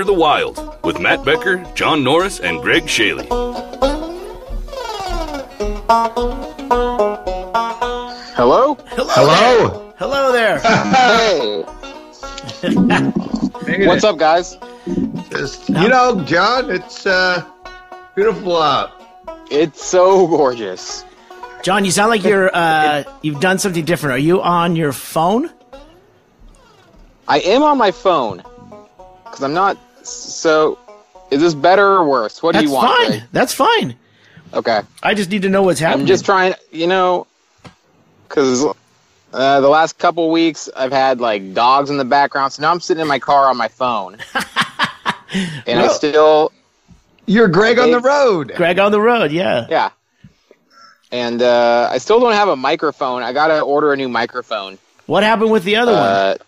Near the Wild with Matt Becker, John Norris, and Greg Chaille. Hello? Hello. Hello there. Hey. What's up, guys? Just, you know, John, it's uh, beautiful out. It's so gorgeous. John, you sound like you're uh, you've done something different. Are you on your phone? I am on my phone because I'm not. So, is this better or worse? What That's do you want? fine. Greg? That's fine. Okay. I just need to know what's happening. I'm just trying, you know, because uh, the last couple weeks I've had like dogs in the background, so now I'm sitting in my car on my phone, and I Well- still, You're Greg on the road. Greg on the road. Yeah. yeah, and uh, I still don't have a microphone. I gotta order a new microphone. What happened with the other one?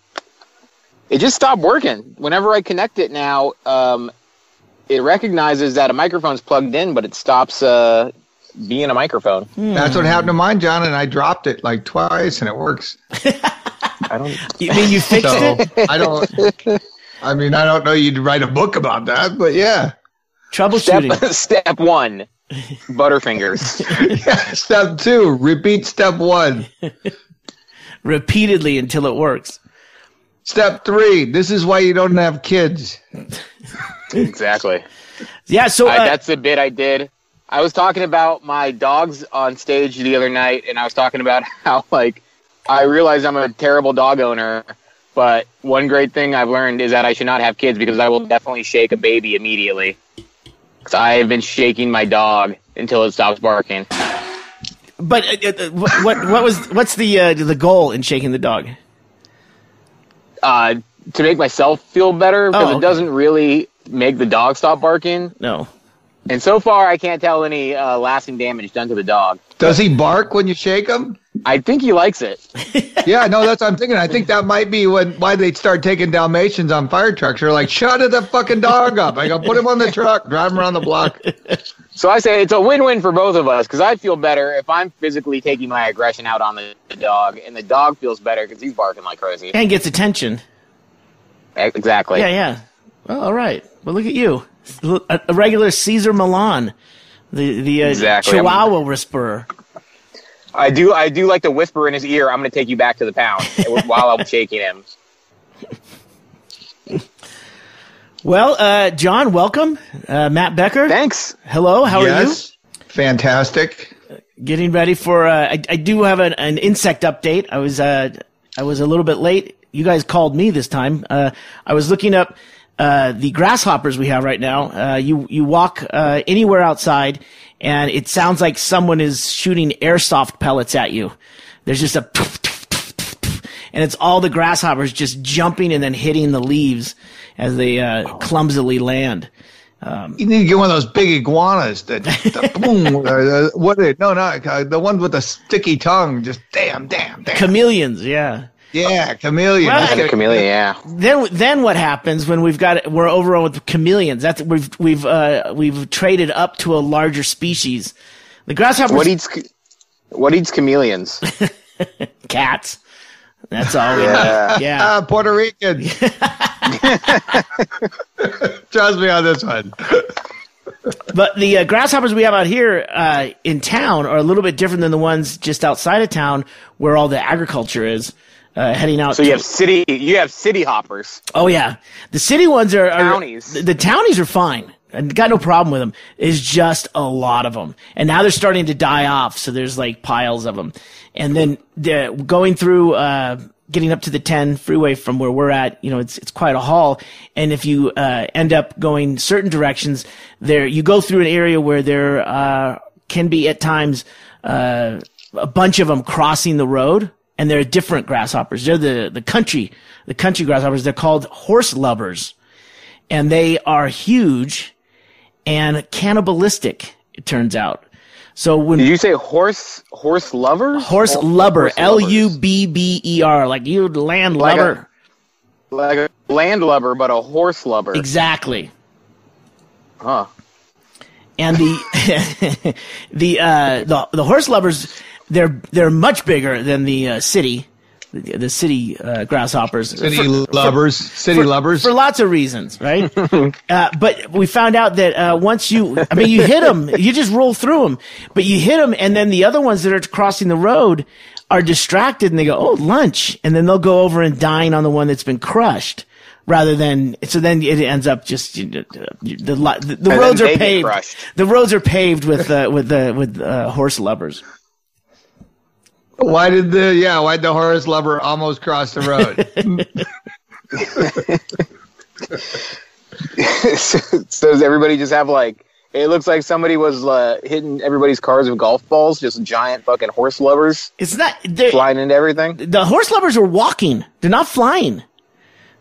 It just stopped working. Whenever I connect it now, um, it recognizes that a microphone's plugged in, but it stops uh, being a microphone. That's what happened to mine, John, and I dropped it like twice, and it works. I don't. You mean you fixed So it? I don't. I mean, I don't know. You'd write a book about that, but yeah. Troubleshooting. Step step one, Butterfingers. yeah. Step two: repeat step one. repeatedly until it works. Step three: this is why you don't have kids. exactly. Yeah. So I, uh, that's the bit I did. I was talking about my dogs on stage the other night, and I was talking about how like I realized I'm a terrible dog owner. But one great thing I've learned is that I should not have kids because I will definitely shake a baby immediately. Because I have been shaking my dog until it stops barking. but uh, uh, what, what what was what's the uh, the goal in shaking the dog? Uh, to make myself feel better because Oh, okay. it doesn't really make the dog stop barking. No. And so far, I can't tell any uh, lasting damage done to the dog. Does he bark when you shake him? I think he likes it. Yeah, no, that's what I'm thinking. I think that might be when why they start taking Dalmatians on fire trucks. They're like, shut the fucking dog up. I go, put him on the truck, drive him around the block. So I say it's a win-win for both of us because I feel better if I'm physically taking my aggression out on the, the dog, and the dog feels better because he's barking like crazy. And gets attention. Exactly. Yeah, yeah. Well, all right. Well, look at you, a, a regular Cesar Millan, the the uh, Exactly. Chihuahua whisperer. I do. I do like to whisper in his ear. I'm going to take you back to the pound while I'm shaking him. Well, uh, John, welcome. Uh, Matt Becker. Thanks. Hello. How are you? yes. Fantastic. Getting ready for. Uh, I, I do have an, an insect update. I was uh, I was a little bit late. You guys called me this time. Uh, I was looking up uh, the grasshoppers we have right now. Uh, you you walk uh, anywhere outside, and it sounds like someone is shooting airsoft pellets at you. There's just a, and it's all the grasshoppers just jumping and then hitting the leaves as they uh, clumsily land. You need to get one of those big iguanas that, that boom. Uh, what? Are they, no, no, uh, the ones with the sticky tongue. Just damn, damn, damn. Chameleons, yeah. Yeah, chameleon. Right. And chameleon, yeah. Then, then what happens when we've got we're over with chameleons? That's we've we've uh, we've traded up to a larger species. The grasshoppers, What eats? What eats chameleons? cats. That's all. we Yeah. know. yeah. Ah, Puerto Rican. Trust me on this one. But the uh, grasshoppers we have out here uh, in town are a little bit different than the ones just outside of town, where all the agriculture is. Uh, heading out. So you to- have city. You have city hoppers. Oh yeah, the city ones are, are Townies. The, the townies are fine. I got no problem with them. It's just a lot of them, and now they're starting to die off. So there's like piles of them, and then the, going through, uh, getting up to the 10 freeway from where we're at. You know, it's it's quite a haul, and if you uh, end up going certain directions, there you go through an area where there uh, can be at times uh, a bunch of them crossing the road and they're different grasshoppers. They're the, the country, the country grasshoppers. They're called horse lubbers and they are huge and cannibalistic, it turns out. So when Did you say horse horse lovers? horse Hor- lubber, L. U B B E R, like you land Like a- like a land lubber, but a horse lubber. exactly. Huh. and the the uh the the horse lubbers they're they're much bigger than the uh, city the, the city uh, grasshoppers. City For- lubbers, city for, lubbers. for lots of reasons, right? uh, but we found out that uh, once you, I mean, you hit them, you just roll through them, but you hit them, and then the other ones that are crossing the road are distracted, and they go, "Oh, lunch," and then they'll go over and dine on the one that's been crushed. Rather than so, then it ends up just you know, the the, the, the roads are paved. The roads are paved with uh, with uh, with uh, horse lubbers. Why did the yeah? Why did the horse lubber almost cross the road? so, so does everybody just have like? It looks like somebody was uh, hitting everybody's cars with golf balls, just giant fucking horse lubbers It's not flying into everything. the horse lubbers are walking; they're not flying.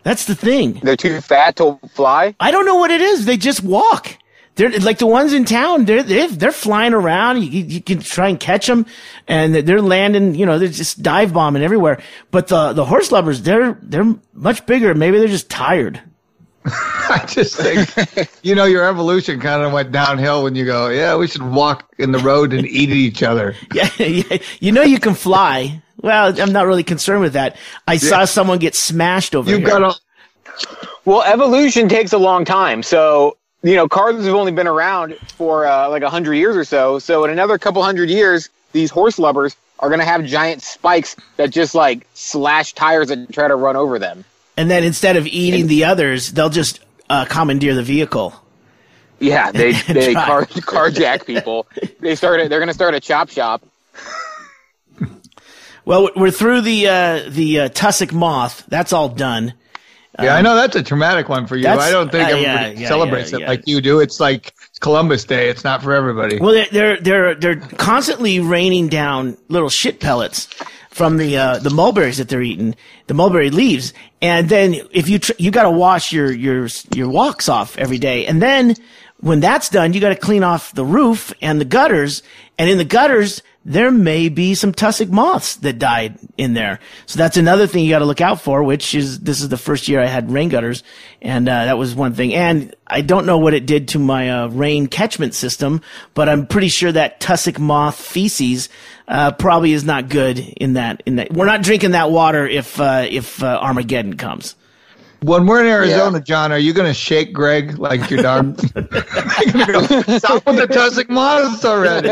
That's the thing. They're too fat to fly. I don't know what it is. They just walk. They're like the ones in town. They're they're, they're flying around. You, you can try and catch them, and they're landing. You know, they're just dive bombing everywhere. But the the horse lubbers, they're they're much bigger. Maybe they're just tired. I just think you know your evolution kind of went downhill when you go, yeah, we should walk in the road and eat each other. Yeah, yeah. You know you can fly. Well, I'm not really concerned with that. I saw someone get smashed over You here. got a Well, evolution takes a long time. So, you know, cars have only been around for uh, like a hundred years or so. So, in another couple hundred years, these horse lubbers are going to have giant spikes that just like slash tires and try to run over them. and then instead of eating the others, they'll just uh, commandeer the vehicle. Yeah, they they car carjack people. They started. They're going to start a chop shop. Well, we're through the uh, the uh, tussock moth. That's all done. Yeah, I know that's a traumatic one for you. I don't think uh, everybody yeah, celebrates yeah, it yeah. like you do. It's like Columbus Day. It's not for everybody. Well, they're they're they're, they're constantly raining down little shit pellets from the uh, the mulberries that they're eating, the mulberry leaves, and then if you tr- you got to wash your your your walks off every day, and then when that's done, you got to clean off the roof and the gutters, and in the gutters there may be some tussock moths that died in there. So that's another thing you got to look out for. Which is this is the first year I had rain gutters, and uh, that was one thing. And I don't know what it did to my uh, rain catchment system, but I'm pretty sure that tussock moth feces uh, probably is not good in that. In that, we're not drinking that water if uh, if uh, Armageddon comes. When we're in Arizona, John, are you going to shake Greg like your dog? You're gonna go, Stop with the tussock moths already.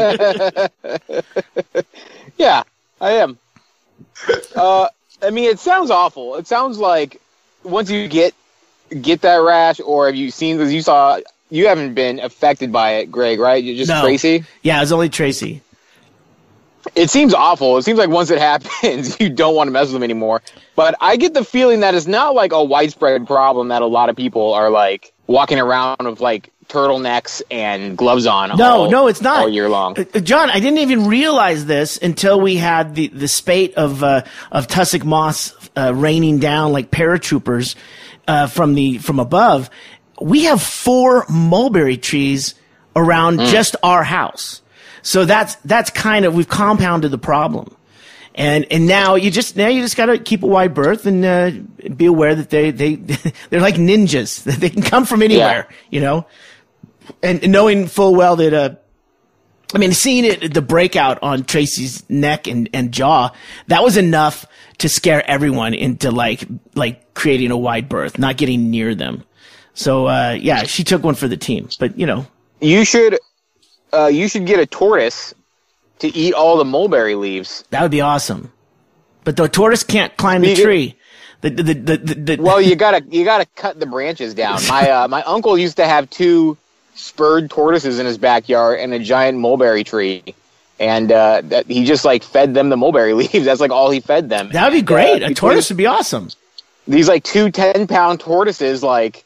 Yeah, I am. Uh, I mean, it sounds awful. It sounds like once you get get that rash, or have you seen this? You saw. You haven't been affected by it, Greg, right? You're just No. Tracy. Yeah, it was only Tracy. It seems awful. It seems like once it happens, you don't want to mess with them anymore. But I get the feeling that it's not like a widespread problem that a lot of people are like walking around with like turtlenecks and gloves on. No, all- no, it's not all year long. Uh, uh, John, I didn't even realize this until we had the, the spate of uh, of tussock moths uh, raining down like paratroopers uh, from the from above. We have four mulberry trees around just our house, so that's that's kind of we've compounded the problem. And and now you just now you just got to keep a wide berth and uh, be aware that they they they're like ninjas that they can come from anywhere, you know. And knowing full well that uh, I mean, seeing it, the breakout on Tracy's neck and, and jaw, that was enough to scare everyone into like, like creating a wide berth, not getting near them. So, uh, yeah, she took one for the team, but you know, You should, uh, you should get a tortoise to eat all the mulberry leaves. that would be awesome. But the tortoise can't climb the tree. The, the, the, the, Well, you gotta you gotta cut the branches down. My uh, my uncle used to have two spurred tortoises in his backyard and a giant mulberry tree, and uh, that he just like fed them the mulberry leaves. That's like all he fed them. that would be great. uh, a tortoise would be awesome. These like two 10 pound tortoises, like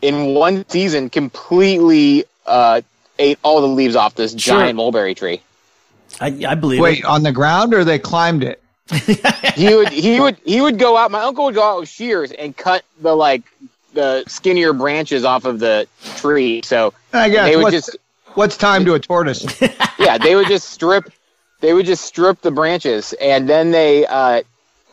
in one season, completely uh, ate all the leaves off this Sure. giant mulberry tree. I, I believe Wait, it. on the ground or they climbed it? he would he would he would go out. My uncle would go out with shears and cut the like the skinnier branches off of the tree. So I guess. they would what's, just what's time to a tortoise? yeah they would just strip they would just strip the branches and then they uh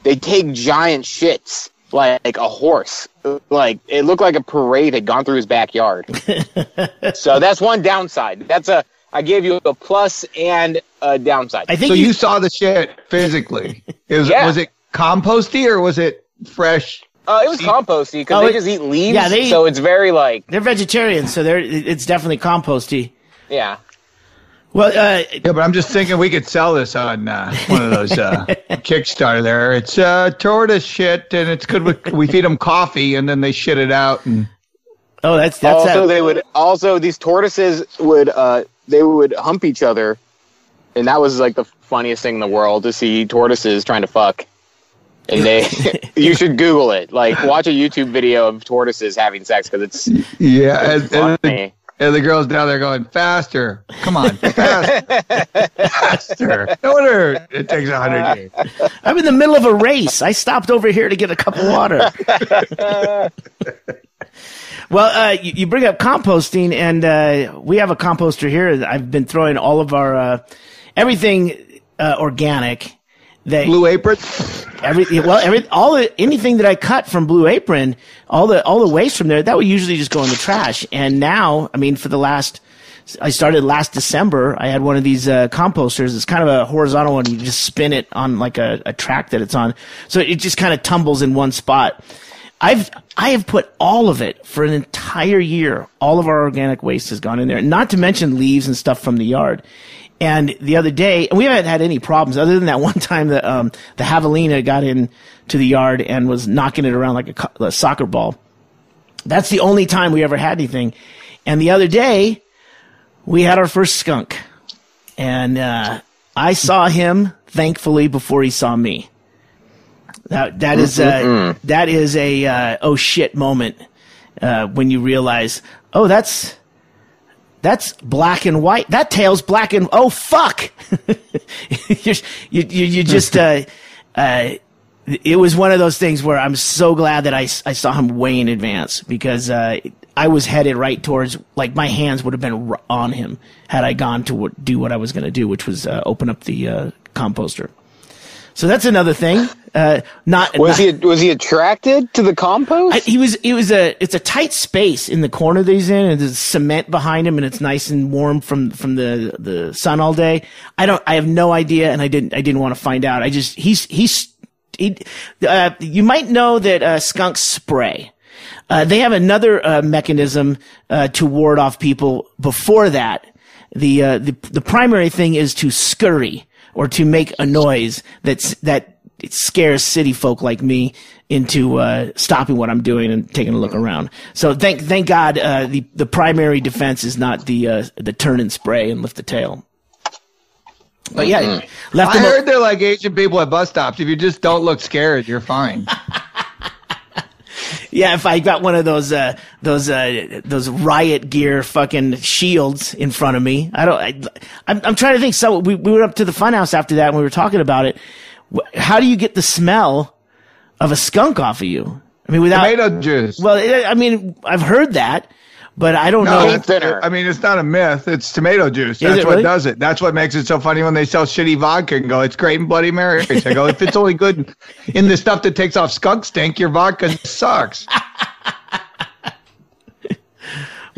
they take giant shits like a horse. Like it looked like a parade had gone through his backyard. so that's one downside. That's a I gave you a plus and a downside. I think so you, you saw the shit physically. It was, Yeah. was it composty or was it fresh? Uh, it was composty because Oh, they it- just eat leaves. yeah, they- so it's very like They're vegetarians, so they're it's definitely composty. yeah. Well, uh, Yeah, but I'm just thinking we could sell this on uh, one of those uh, Kickstarter. There, it's uh, tortoise shit, and it's good. With, we feed them coffee, and then they shit it out. And oh, that's that's also, that. they would also these tortoises would uh they would hump each other, and that was like the funniest thing in the world to see tortoises trying to fuck. And they, you should Google it. Like, watch a YouTube video of tortoises having sex because it's yeah, and, and, funny. and the girls down there going faster. Come on, faster, faster. No wonder it takes a hundred years. I'm in the middle of a race. I stopped over here to get a cup of water. well, uh, you, you bring up composting, and uh, we have a composter here. I've been throwing all of our uh, everything uh, organic. That Blue apron. every well, every all the anything that I cut from Blue Apron, all the all the waste from there, that would usually just go in the trash. And now, I mean, for the last, I started last December. I had one of these uh, composters. It's kind of a horizontal one. You just spin it on like a, a track that it's on, so it just kind of tumbles in one spot. I've I have put all of it for an entire year. All of our organic waste has gone in there, not to mention leaves and stuff from the yard. And the other day, and we haven't had any problems other than that one time that um, the javelina got in to the yard and was knocking it around like a, a soccer ball. That's the only time we ever had anything. And the other day, we had our first skunk, and uh, I saw him thankfully before he saw me. That that is uh, that is a uh, oh shit moment uh, when you realize oh that's that's black and white. That tail's black and oh fuck. You you you just uh, uh, it was one of those things where I'm so glad that I, I saw him way in advance because uh, I was headed right towards like my hands would have been on him had I gone to do what I was going to do, which was uh, open up the uh, composter. So that's another thing. Uh, not Was not- he was he attracted to the compost? I, he was. It was a. It's a tight space in the corner that he's in, and there's cement behind him, and it's nice and warm from from the the sun all day. I don't. I have no idea, and I didn't. I didn't want to find out. I just. He's he's. He, uh, you might know that uh, skunks spray. Uh, they have another uh, mechanism uh, to ward off people. Before that, the uh, the the primary thing is to scurry or to make a noise that's that it scares city folk like me into uh, stopping what I'm doing and taking a look around. So thank thank God uh, the the primary defense is not the uh, the turn and spray and lift the tail. But yeah, left I heard they're like Asian people at bus stops. If you just don't look scared, you're fine. Yeah, if I got one of those uh, those uh, those riot gear fucking shields in front of me, I don't. I, I'm, I'm trying to think. So we we went up to the funhouse after that, and we were talking about it. How do you get the smell of a skunk off of you? I mean, without Tomato juice. well, I I mean, I've heard that, but I don't No, know. that's- thinner. I mean, it's not a myth. It's tomato juice. That's what really? does it. That's what makes it so funny when they sell shitty vodka and go, it's great in Bloody Marys. I go, if it's only good in the stuff that takes off skunk stink, your vodka sucks.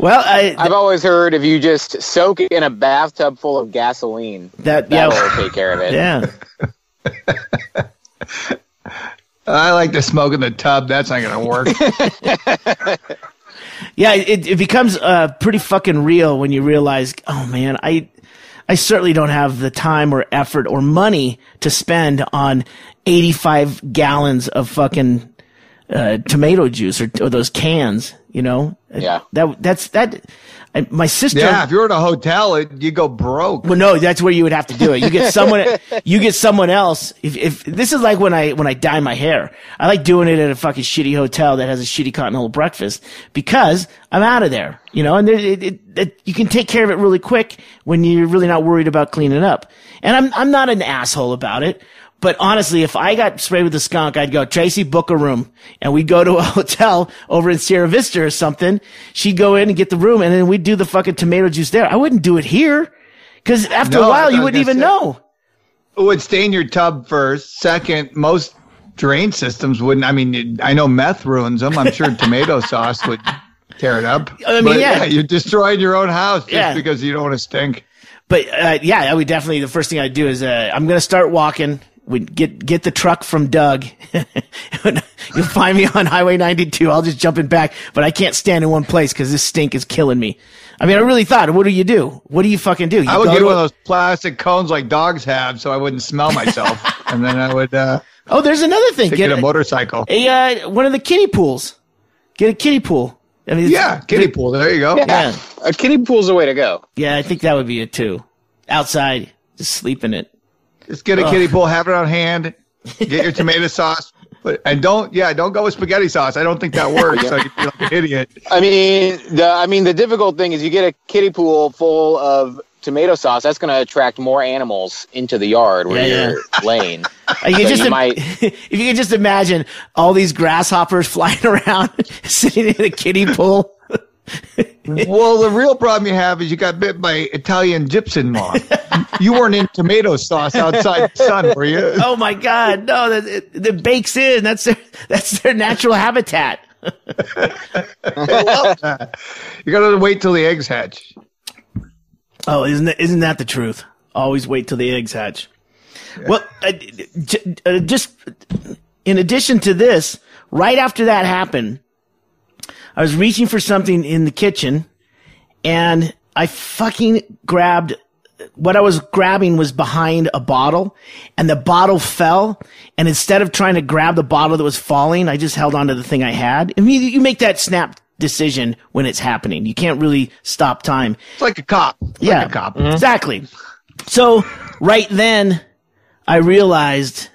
Well, I I've always heard if you just soak it in a bathtub full of gasoline, that that yeah will take care of it. yeah. I like to smoke in the tub. That's not going to work. Yeah, it, it becomes uh, pretty fucking real when you realize, oh man, I I certainly don't have the time or effort or money to spend on 85 gallons of fucking uh, tomato juice or, or those cans, you know? Yeah. That that's that I, my sister yeah, if you're in a hotel, it, you go broke. well, no, that's where you would have to do it. You get someone, you get someone else. If, if this is like when I when I dye my hair, I like doing it at a fucking shitty hotel that has a shitty continental breakfast because I'm out of there, you know. And there, it, it, it, you can take care of it really quick when you're really not worried about cleaning up. And I'm I'm not an asshole about it. But honestly, if I got sprayed with a skunk, I'd go, Tracy, book a room. And we'd go to a hotel over in Sierra Vista or something. She'd go in and get the room and then we'd do the fucking tomato juice there. I wouldn't do it here. Cause after No, a while, you wouldn't even say- know. It would stain your tub first. Second, most drain systems wouldn't. I mean, I know meth ruins them. I'm sure tomato sauce would tear it up. I mean, But, yeah. you're destroying your own house just Yeah. because you don't want to stink. But, uh, yeah, I would definitely, the first thing I'd do is, uh, I'm going to start walking we get get the truck from Doug. You'll find me on Highway 92. I'll just jump in back, but I can't stand in one place because this stink is killing me. I mean, I really thought, what do you do? What do you fucking do? You I would get to one of those plastic cones like dogs have, so I wouldn't smell myself, and then I would uh, Oh, there's another thing. get Get a a, motorcycle. a uh, one of the kiddie pools. Get a kiddie pool. I mean, Yeah, kiddie pool. There you go. Yeah. A kiddie pool's the way to go. Yeah, I think that would be it too. Outside, just sleep in it. Just get a kiddie pool, have it on hand, get your tomato sauce, but and don't yeah, don't go with spaghetti sauce. I don't think that works. so you feel like an idiot. I mean, the I mean the difficult thing is you get a kiddie pool full of tomato sauce. That's going to attract more animals into the yard where Yeah, you're laying. I can So just you im- might- if you could just imagine all these grasshoppers flying around, sitting in a kiddie pool. Well, the real problem you have is you got bit by Italian gypsum moth. you weren't in tomato sauce outside the sun, were you? Oh my God, no! That it, bakes in. That's their that's their natural habitat. You got to wait till the eggs hatch. Oh, isn't that, isn't that the truth? Always wait till the eggs hatch. Well, uh, j- uh, just in addition to this, right after that happened, I was reaching for something in the kitchen and I fucking grabbed what I was grabbing was behind a bottle and the bottle fell. And instead of trying to grab the bottle that was falling, I just held onto the thing I had. I mean, you make that snap decision when it's happening. You can't really stop time. It's like a cop. It's Yeah, like a cop. Mm-hmm. exactly. So right then, I realized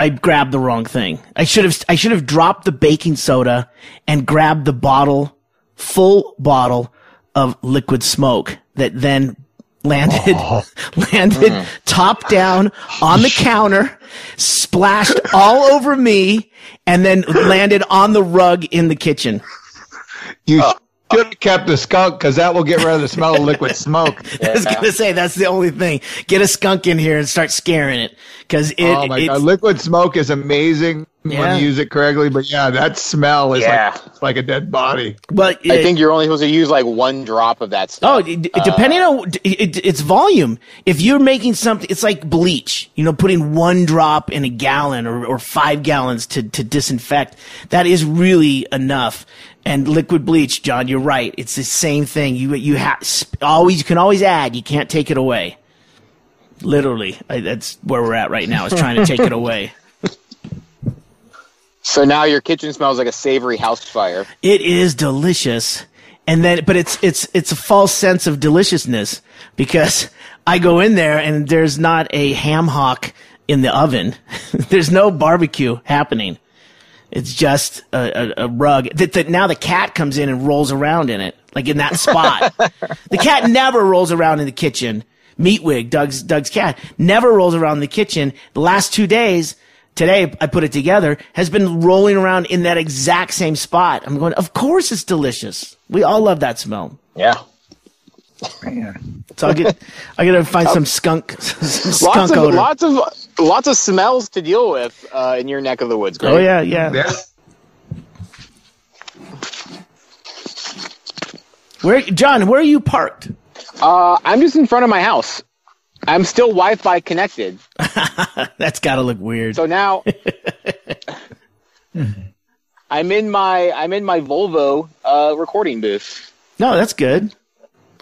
I grabbed the wrong thing. I should have I should have dropped the baking soda and grabbed the bottle, full bottle of liquid smoke that then landed oh. landed mm-hmm. top down on the counter, splashed all over me, and then landed on the rug in the kitchen. You uh, should have kept the skunk because that will get rid of the smell of liquid smoke. I was gonna say that's the only thing. Get a skunk in here and start scaring it because it. oh my god, liquid smoke is amazing Yeah. when you use it correctly. But yeah, that smell is Yeah. like like a dead body. but I think you're only supposed to use like one drop of that Oh, stuff. it, it- depending on it, it, its volume. If you're making something, it's like bleach. You know, putting one drop in a gallon or, or five gallons to to disinfect. That is really enough. And liquid bleach, John, you're right. It's the same thing. You you have always you can always add. You can't take it away. Literally, I, that's where we're at right now. Is trying to take it away. So now your kitchen smells like a savory house fire. It is delicious. And then, but it's, it's, it's a false sense of deliciousness because I go in there and there's not a ham hock in the oven. there's no barbecue happening. It's just a, a, a rug that, that now the cat comes in and rolls around in it, like in that spot. the cat never rolls around in the kitchen. Meatwig, Doug's, Doug's cat, never rolls around in the kitchen. The last two days, today I put it together, has been rolling around in that exact same spot. I'm going, of course it's delicious. We all love that smell. Yeah. So I'll get, I gotta find some skunk, some skunk Lots of odor. lots of lots of smells to deal with uh, in your neck of the woods. Greg. oh yeah, yeah. Yeah. Where, John, where are you parked? Uh, I'm just in front of my house. I'm still Wi-Fi connected. That's gotta look weird. So now I'm in my I'm in my Volvo uh, recording booth. No, that's good.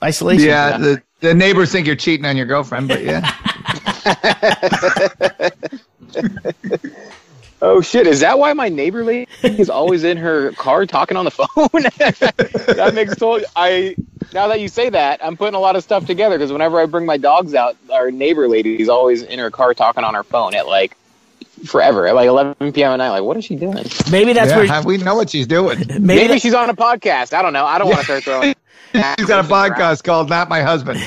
Isolation. Yeah, the, the neighbors think you're cheating on your girlfriend, but yeah. Oh shit! Is that why my neighbor lady is always in her car talking on the phone? that makes total. I now that you say that, I'm putting a lot of stuff together because whenever I bring my dogs out, our neighbor lady is always in her car talking on her phone at like forever at like 11 p.m. at night. Like, what is she doing? Maybe that's yeah, where. we know what she's doing. Maybe, Maybe that- she's on a podcast. I don't know. I don't want to start throwing. She's got a podcast called Not My Husband.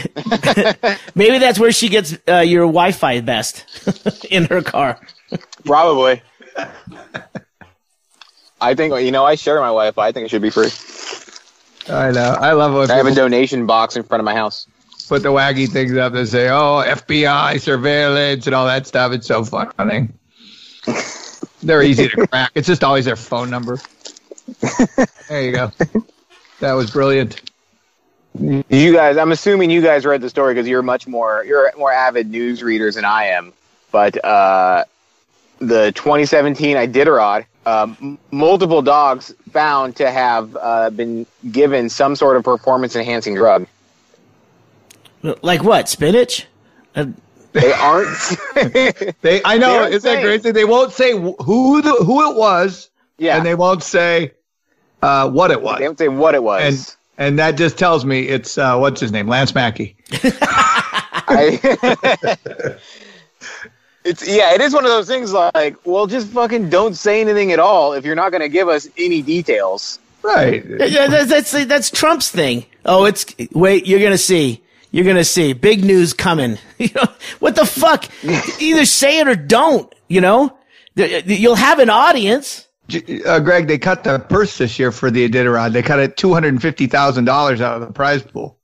maybe that's where she gets uh, your Wi-Fi best in her car. Probably. I think you know I share my Wi-Fi. I think it should be free. I know. I love when I have a donation box in front of my house. put the waggy things up and say, "Oh, FBI surveillance and all that stuff." It's so funny. They're easy to crack. It's just always their phone number. There you go. That was brilliant. You guys, I'm assuming you guys read the story because you're much more you're more avid news readers than I am. but uh, the 2017 Iditarod, um, multiple dogs found to have uh, been given some sort of performance enhancing drug. Like what? Spinach? Uh, They aren't. They, I know, They isn't that crazy? They won't say who the, who it was, yeah, and they won't say uh, what it was, they don't say what it was. and and that just tells me it's uh, what's his name, Lance Mackey. I, it's yeah, it is one of those things like, well, just fucking don't say anything at all if you're not going to give us any details. Right. yeah, that's, that's that's Trump's thing. Oh, it's wait. You're gonna see. You're gonna see. Big news coming. You know what the fuck? Either say it or don't. You know, you'll have an audience. Uh, Greg, they cut the purse this year for the Iditarod. They cut it two hundred and fifty thousand dollars out of the prize pool.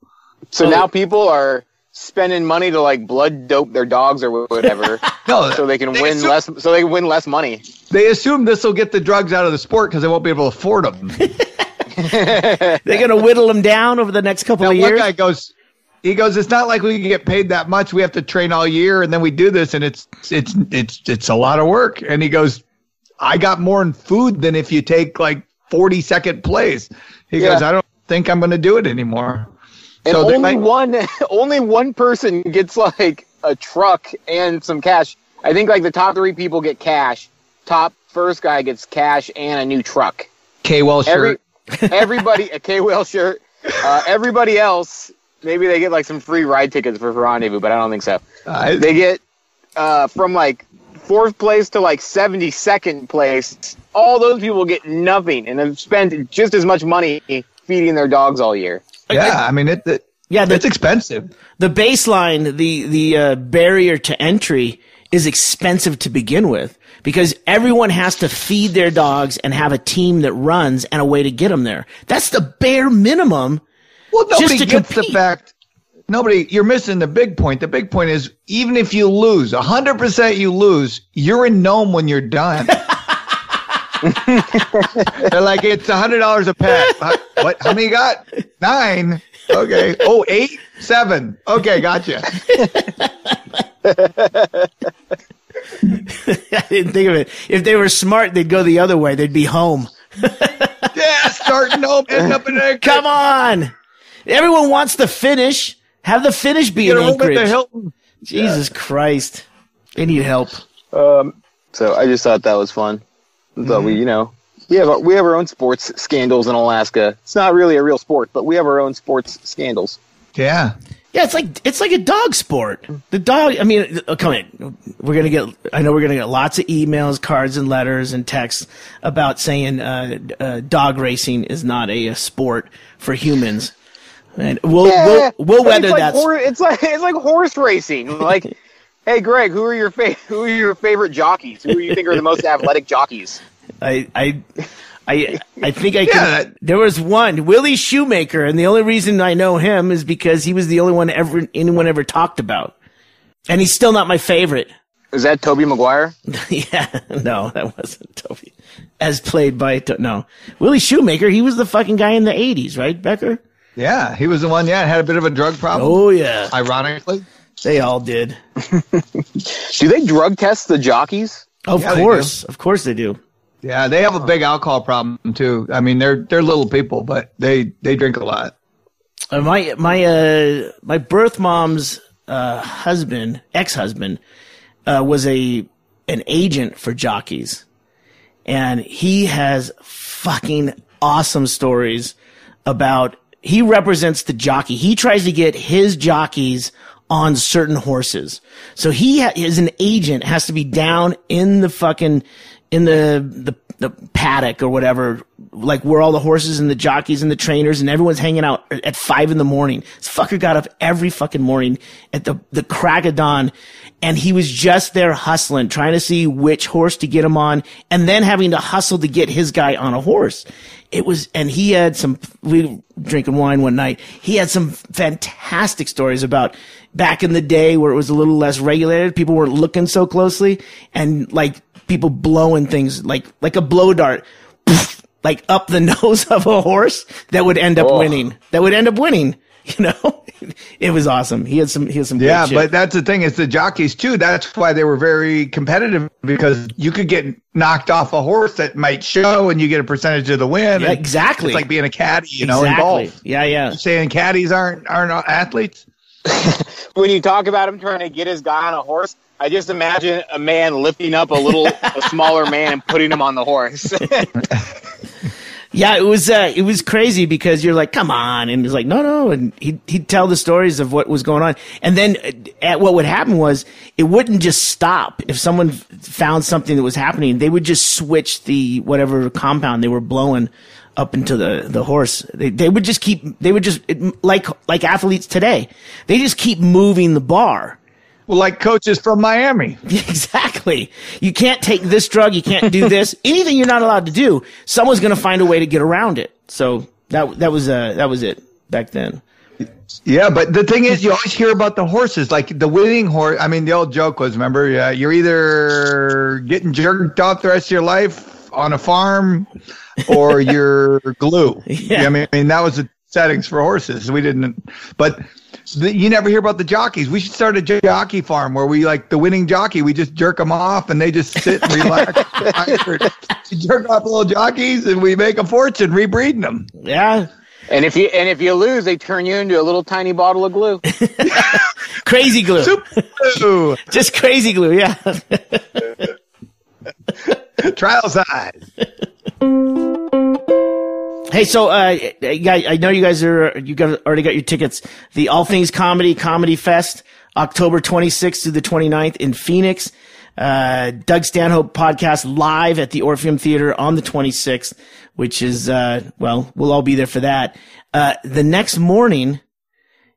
So Oh. now people are spending money to like blood dope their dogs or whatever, No, so they can they win assume- less. So they can win less money. They assume this will get the drugs out of the sport because they won't be able to afford them. They're gonna whittle them down over the next couple Now, of one years. guy goes, he goes, it's not like we can get paid that much. We have to train all year, and then we do this, and it's it's it's it's a lot of work. And he goes, I got more in food than if you take like forty second place. He Yeah. goes, I don't think I'm going to do it anymore. And So only one, only one person gets like a truck and some cash. I think like the top three people get cash. Top first guy gets cash and a new truck. K well Every shirt. everybody a K Well shirt. Uh, everybody else, maybe they get like some free ride tickets for rendezvous, but I don't think so. Uh, They get uh, from like fourth place to like seventy second place. All those people get nothing and have spent just as much money feeding their dogs all year. Yeah, I mean it. it Yeah, the- it's expensive. the baseline, the the uh, barrier to entry is expensive to begin with because everyone has to feed their dogs and have a team that runs and a way to get them there. That's the bare minimum. Well, Just nobody to gets the fact. Nobody, you're missing the big point. The big point is even if you lose, 100% you lose, you're in Nome when you're done. They're like, it's a $100 a pet. Uh, What? How many you got? Nine. Okay. Oh, eight, seven. Okay, gotcha. I didn't think of it. If they were smart, they'd go the other way. They'd be home. Yeah, starting Nome, end up in Anchorage. Come on. Everyone wants the finish. Have the finish be Get in a room at the Anchorage. Hilton. Jesus Christ. They need help. Um, so I just thought that was fun. I thought we, you know, we have our, we have our own sports scandals in Alaska. It's not really a real sport, but we have our own sports scandals. Yeah. Yeah, it's like it's like a dog sport. The dog. I mean, uh, come in. We're gonna get. I know we're gonna get lots of emails, cards, and letters and texts about saying uh, uh, dog racing is not a, a sport for humans, and we'll we'll, we'll weather like that. hor- it's like it's like horse racing. Like, hey, Greg, who are your fa- who are your favorite jockeys? Who do you think are the most athletic jockeys? I I I I think I can. Yeah, that- there was one Willie Shoemaker, and the only reason I know him is because he was the only one ever anyone ever talked about, and he's still not my favorite. Is that Tobey Maguire? yeah, no, that wasn't Tobey, as played by To- no Willie Shoemaker. He was the fucking guy in the '80s, right, Becker? Yeah. He was the one, yeah, had a bit of a drug problem. Oh yeah, Ironically. They all did. Do they drug test the jockeys? Of Yeah, course, of course they do. Yeah, they have a big alcohol problem too. I mean, they're they're little people, but they they drink a lot. Uh, my my uh my birth mom's uh husband, ex husband, uh, was a an agent for jockeys, and he has fucking awesome stories about. He represents the jockey. He tries to get his jockeys on certain horses. So he ha- is an agent, has to be down in the fucking in the the the paddock or whatever, like where all the horses and the jockeys and the trainers and everyone's hanging out at five in the morning. This fucker got up every fucking morning at the the crack of dawn, and he was just there hustling, trying to see which horse to get him on, and then having to hustle to get his guy on a horse. It was, and he had some, we were drinking wine one night. He had some fantastic stories about back in the day where it was a little less regulated. People weren't looking so closely and like people blowing things like, like a blow dart, like up the nose of a horse that would end up Oh. winning. That would end up winning. You know, it was awesome. He had some. He had some. Yeah, but that's the thing. It's the jockeys too. That's why they were very competitive because you could get knocked off a horse that might show, and you get a percentage of the win. Yeah, exactly. It's like being a caddy, you know, in golf. Yeah, yeah. Saying caddies aren't aren't athletes. when you talk about him trying to get his guy on a horse, I just imagine a man lifting up a little, a smaller man and putting him on the horse. Yeah, it was uh, it was crazy because you're like, come on, and he's like, no, no, and he'd he'd tell the stories of what was going on, and then uh, at what would happen was it wouldn't just stop if someone found something that was happening, they would just switch the whatever compound they were blowing up into the the horse. They they would just keep they would just it, like like athletes today, they just keep moving the bar. Well, like coaches from Miami. Exactly. You can't take this drug. You can't do this. Anything you're not allowed to do, someone's going to find a way to get around it. So that that was uh that was it back then. Yeah, but the thing is, you always hear about the horses, like the winning horse. I mean, the old joke was, remember, yeah, you're either getting jerked off the rest of your life on a farm, or you're glue. Yeah. I mean, I mean, that was the settings for horses. We didn't, but the, you never hear about the jockeys. We should start a jockey farm where we like the winning jockey. We just jerk them off, and they just sit and relax. we jerk off little jockeys, and we make a fortune rebreeding them. Yeah. and if you and if you lose, they turn you into a little tiny bottle of glue. Crazy glue. Super glue. Just crazy glue. Yeah. trial size. Hey, so uh, I know you guys are you got already got your tickets. The All Things Comedy Comedy Fest, October 26th through the 29th in Phoenix. Uh, Doug Stanhope podcast live at the Orpheum Theater on the 26th, which is uh, well, we'll all be there for that. Uh, the next morning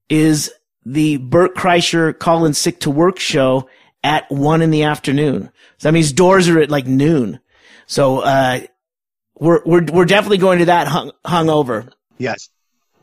is the Bert Kreischer Calling Sick to Work show at one in the afternoon. So that means doors are at like noon. So, uh, we're, we're, we're definitely going to that hung, hungover. Yes.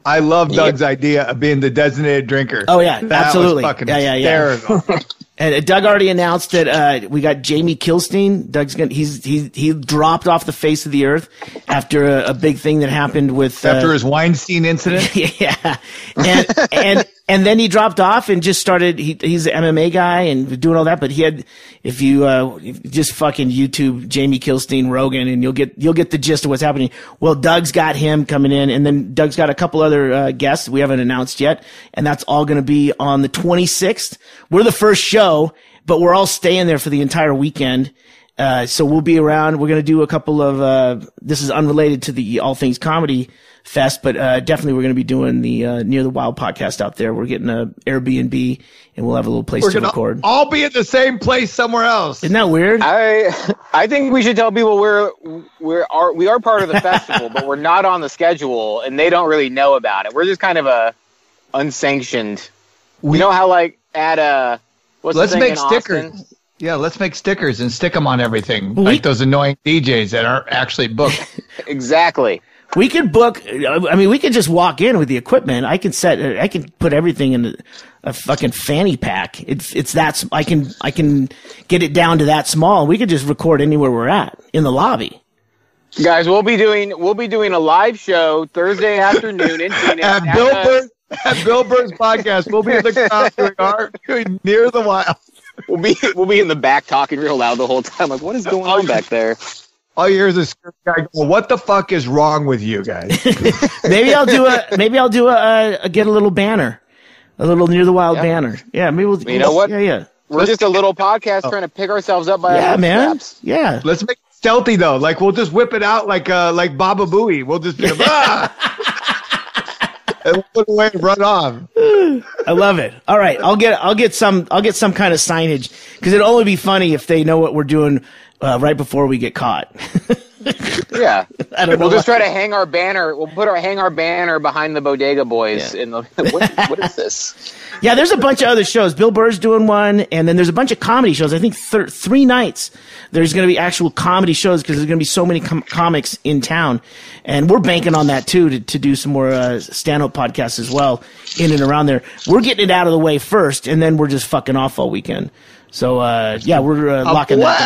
I love Doug's idea of being the designated drinker. Oh, yeah, That absolutely. Yeah, yeah, yeah. And uh, Doug already announced that, uh, we got Jamie Kilstein. Doug's gonna, he's, he, he dropped off the face of the earth after a, a big thing that happened with, uh, After his Weinstein incident. yeah, and and and then he dropped off and just started. He, he's an MMA guy and doing all that. But he had, if you uh, just fucking YouTube Jamie Kilstein Rogan, and you'll get you'll get the gist of what's happening. Well, Doug's got him coming in, and then Doug's got a couple other uh, guests we haven't announced yet, and that's all going to be on the 26th. We're the first show, but we're all staying there for the entire weekend. Uh, so we'll be around. We're going to do a couple of, uh, this is unrelated to the All Things Comedy Fest, but, uh, definitely we're going to be doing the, uh, Near the Wild podcast out there. We're getting a Airbnb and we'll have a little place We're to gonna record. all be at the same place somewhere else. Isn't that weird? I I think we should tell people we're we're are we are part of the festival, but we're not on the schedule, and they don't really know about it. We're just kind of a unsanctioned. We- you know how like at a what's Let's thing make stickers. Austin? Yeah, let's make stickers and stick them on everything, We- like those annoying DJs that aren't actually booked. Exactly. We could book, I mean, we could just walk in with the equipment. I can set, I can put everything in a, a fucking fanny pack. It's, it's that, s- I can, I can get it down to that small. We could just record anywhere we're at in the lobby. Guys, we'll be doing we'll be doing a live show Thursday afternoon in Phoenix. at at Bill the- Burr, at Bill Burr's podcast, we'll be in the crowd doing art near the wild. We'll be we'll be in the back talking real loud the whole time. Like, what is going on oh, back there? All you hear is a script guy go, "What the fuck is wrong with you guys?" Maybe I'll do a, maybe I'll do a, a, a get a little banner, a little near the wild Yeah. banner. Yeah, maybe we'll, You know what? Yeah, yeah. We're just a little podcast trying to pick ourselves up by Yeah, our man. straps. Yeah. Let's make it stealthy though. Like we'll just whip it out like uh like Baba Booey. We'll just be like, ah! and put it away and run off. I love it. All right, I'll get I'll get some I'll get some kind of signage because it'll only be funny if they know what we're doing uh, right before we get caught. Yeah, I don't know. we'll just try to hang our banner. We'll put our hang our banner behind the Bodega Boys. Yeah. In the what, what is this? Yeah, there's a bunch of other shows. Bill Burr's doing one, and then there's a bunch of comedy shows. I think thir- three nights there's going to be actual comedy shows because there's going to be so many com- comics in town, and we're banking on that too to, to do some more uh, stand-up podcasts as well in and around there. We're getting it out of the way first, and then we're just fucking off all weekend. So uh, yeah, we're uh, locking that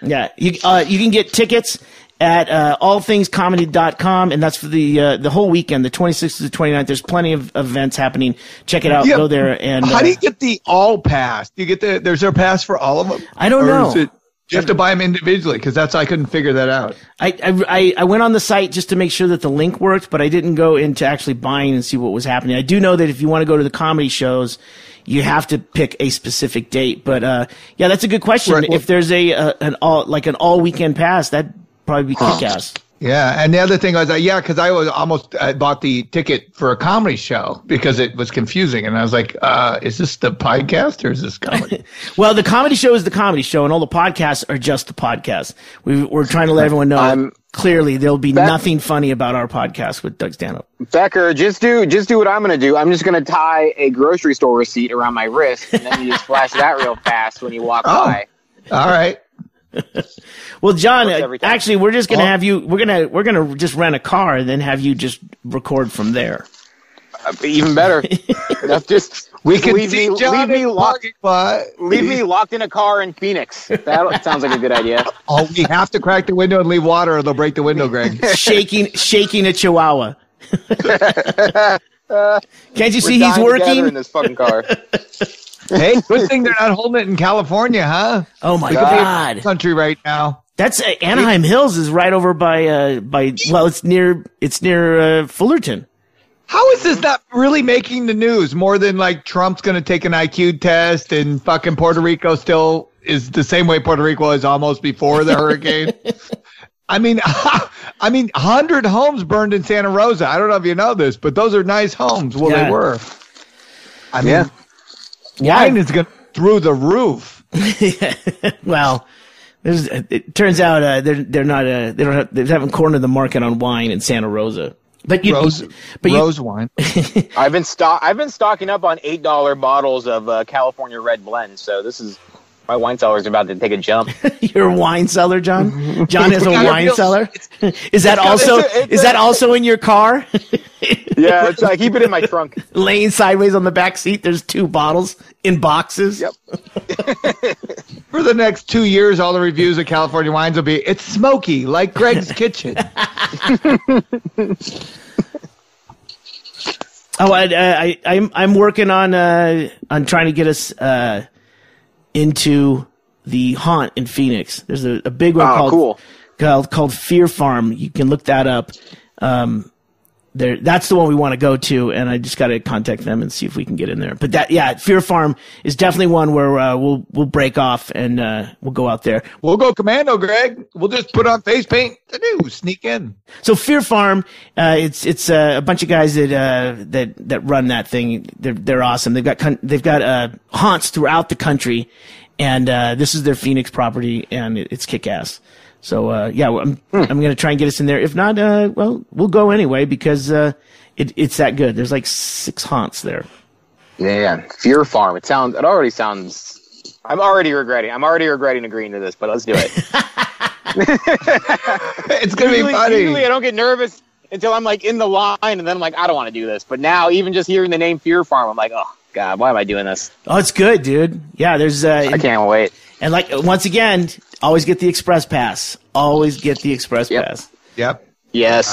down. Yeah, you uh, you can get tickets at uh, allthingscomedy.com, and that's for the uh, the whole weekend, the 26th to the 29th. There's plenty of events happening. Check it out. Yeah. Go there. And How uh, do you get the all pass? Do you get the? There's there a pass for all of them? I don't know. is it- you have to buy them individually because that's I couldn't figure that out. I, I, I- I went on the site just to make sure that the link worked, but I didn't go into actually buying and see what was happening. I do know that if you want to go to the comedy shows, you have to pick a specific date. But uh, yeah, that's a good question. Right. If there's a, uh an all like an all weekend pass, that'd probably be kick ass. Yeah, and the other thing was, uh, yeah, because I was almost I bought the ticket for a comedy show because it was confusing, and I was like, uh, "Is this the podcast or is this comedy?" Well, the comedy show is the comedy show, and all the podcasts are just the podcast. We, we're trying to let everyone know I'm- clearly there'll be That- nothing funny about our podcast with Doug Stanhope. Becker, just do just do what I'm gonna do. I'm just gonna tie a grocery store receipt around my wrist, and then you just flash that real fast when you walk Oh. by. All right, Well, John, Works every time. actually, we're just gonna Oh. have you. We're gonna we're gonna just rent a car and then have you just record from there. Uh, even better. That's just we can leave see me John leave me locked parking lot. leave me locked in a car in Phoenix. That sounds like a good idea. Oh, we have to crack the window and leave water, or they'll break the window, Greg. shaking shaking a chihuahua. Can't you see We're he's working? in this fucking car. Hey, good thing they're not holding it in California, huh? Oh my God. god, Country right now. that's uh, Anaheim Hills is right over by uh by well, it's near it's near uh, Fullerton. How is this not really making the news more than like Trump's going to take an IQ test and fucking Puerto Rico still is the same way Puerto Rico is almost before the hurricane? I mean, I mean, hundred homes burned in Santa Rosa. I don't know if you know this, but those are nice homes. Well, Yeah. they were. I mean, Yeah. Wine is going through the roof. well, there's, it turns out uh, they're they're not uh, they don't have, they haven't cornered the market on wine in Santa Rosa. But you, Rose, but you, rose wine. I've been stock I've been stocking up on eight dollar bottles of uh, California red blend. So this is my wine cellar's about to take a jump. You're wine cellar, John. John is a wine feel- cellar. Is that also it's a- it's is a- that also in your car? yeah, it's, I keep it in my trunk. Laying sideways on the back seat. There's two bottles in boxes. Yep. For the next two years, all the reviews of California wines will be it's smoky, like Greg's kitchen. Oh, I, I, I'm I'm working on uh on trying to get us uh into the haunt in Phoenix. There's a, a big one Oh, called cool. called called Fear Farm. You can look that up. Um, there, that's the one we want to go to, and I just got to contact them and see if we can get in there. But that, yeah, Fear Farm is definitely one where uh, we'll we'll break off and uh, we'll go out there. We'll go commando, Greg. We'll just put on face paint. Do sneak in. So Fear Farm, uh, it's it's uh, a bunch of guys that uh, that that run that thing. They're they're awesome. They've got con- they've got uh, haunts throughout the country, and uh, this is their Phoenix property, and it's kick ass. So uh, yeah, I'm I'm gonna try and get us in there. If not, uh, well, we'll go anyway because uh, it, it's that good. There's like six haunts there. Yeah, yeah. Fear Farm. It sounds. It already sounds. I'm already regretting. I'm already regretting agreeing to this, but let's do it. It's gonna usually, be funny. usually I don't get nervous until I'm like in the line, and then I'm like, I don't want to do this. But now, even just hearing the name Fear Farm, I'm like, oh god, why am I doing this? Oh, it's good, dude. Yeah, there's uh, I can't wait. And like once again, always get the express pass. Always get the express Yep. pass. Yep. Yes.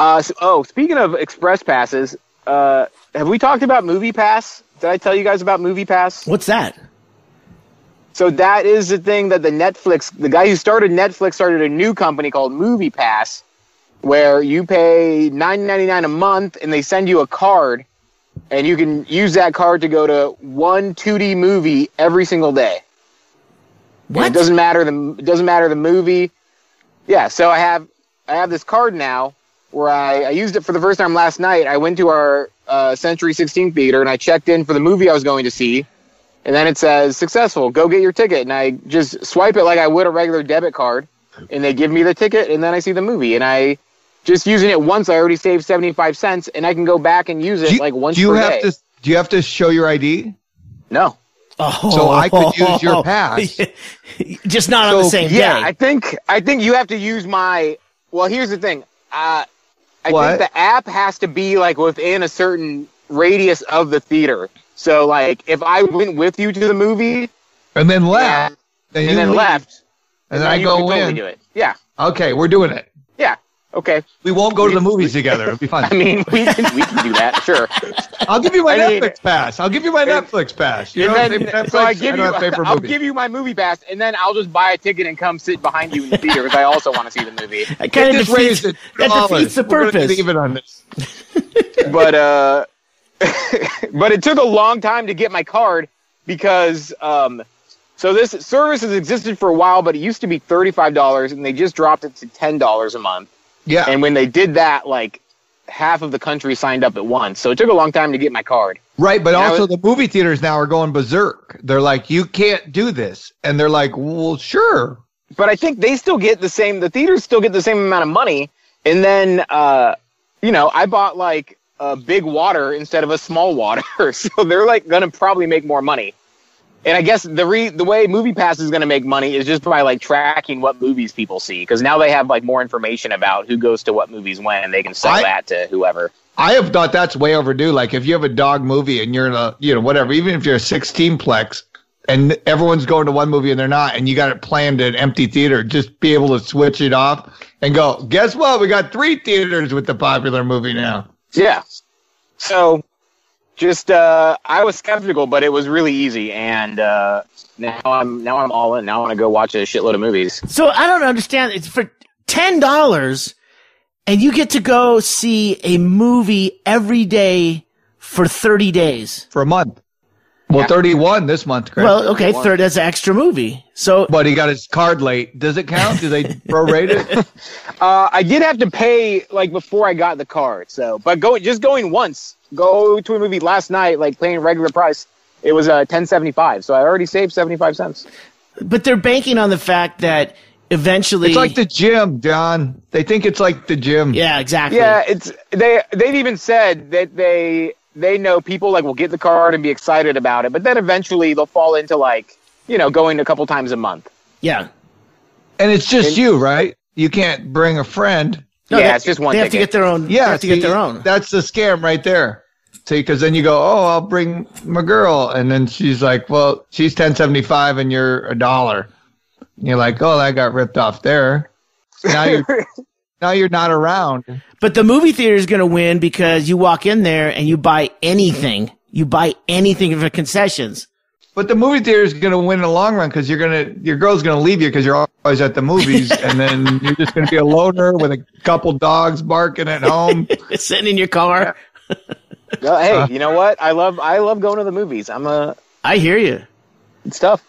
Uh, so- oh, speaking of express passes, uh, have we talked about Movie Pass? Did I tell you guys about Movie Pass? What's that? So that is the thing that the Netflix, the guy who started Netflix, started a new company called Movie Pass, where you pay nine ninety nine a month, and they send you a card, and you can use that card to go to one two D movie every single day. And What? It doesn't matter the it doesn't matter the movie. Yeah, so I have I have this card now where I, I used it for the first time last night. I went to our uh, Century 16 theater and I checked in for the movie I was going to see, and then it says successful. Go get your ticket, and I just swipe it like I would a regular debit card, and they give me the ticket, and then I see the movie, and I. Just using it once, I already saved seventy five cents, and I can go back and use it you, like once do you have day. to? Do you have to show your ID? no, Oh, So I could use your pass. Just not on the So, same Yeah, day. I think I think you have to use my. Well, here's the thing. Uh, I What? think the app has to be like within a certain radius of the theater. So, like, if I went with you to the movie And then yeah, left. and you then leave, left, And then I go could totally in. do it. Yeah, Okay, we're doing it. Yeah. Okay. We won't go to the movies together. It'll be fun. I mean, we can we can do that. Sure. I'll give you my I mean- Netflix pass. I'll give you my Netflix pass. You And don't then, pay for so I Netflix? give you, don't pay for I'll movies. give you my movie pass, and then I'll just buy a ticket and come sit behind you in the theater because I also want to see the movie. I Get kind of this defeats, raised at that defeats the We're purpose. even on this. But uh, but it took a long time to get my card because um, so this service has existed for a while, but it used to be thirty five dollars, and they just dropped it to ten dollars a month. Yeah. And when they did that, like half of the country signed up at once, so it took a long time to get my card. Right, but Now also it- the movie theaters now are going berserk. They're like, you can't do this, and they're like, well, sure. but I think they still get the same. The theaters still get the same amount of money. And then, uh, you know, I bought like a big water instead of a small water, so they're like gonna probably make more money. And I guess the re- the way MoviePass is gonna make money is just by like tracking what movies people see, because now they have like more information about who goes to what movies when, and they can sell I- that to whoever. I have thought that's way overdue. Like if you have a dog movie and you're in a, you know, whatever, even if you're a 16 plex and everyone's going to one movie and they're not, and you got it planned at an empty theater, just be able to switch it off and go, guess what? We got three theaters with the popular movie now. Yeah. So, just uh, I was skeptical, but it was really easy, and uh, now I'm now I'm all in. Now I want to go watch a shitload of movies. So I don't understand. It's for ten dollars, and you get to go see a movie every day for thirty days. for a month. Well, Yeah. 31 this month, Chris. Well, okay, third as an extra movie. So but he got his card late. Does it count? Do they prorate it? Uh, I did have to pay like before I got the card, so but going just going once, go to a movie last night, like paying regular price, it was uh, ten seventy five. So I already saved seventy five cents. but they're banking on the fact that eventually It's like the gym, John. They think it's like the gym. Yeah, exactly. Yeah, it's they they've even said that they they know people like will get the card and be excited about it, but then eventually they'll fall into like you know going a couple times a month. Yeah. And it's just And- you, right? You can't bring a friend. No, Yeah, they- it's just one They have to get their own. Yeah, they have to get their own. That's the scam right there. See, because then you go, oh, I'll bring my girl, and then she's like, well, she's ten seventy five, and you're a dollar. And You're like, oh, that got ripped off there. Now you're now you're not around. But the movie theater is going to win because you walk in there and you buy anything. You buy anything for concessions. But the movie theater is going to win in the long run because you're gonna your girl's going to leave you because you're always at the movies, and then you're just going to be a loner with a couple dogs barking at home. Sitting in your car. Uh, hey, you know what? I love I love going to the movies. I'm a I hear you. it's tough.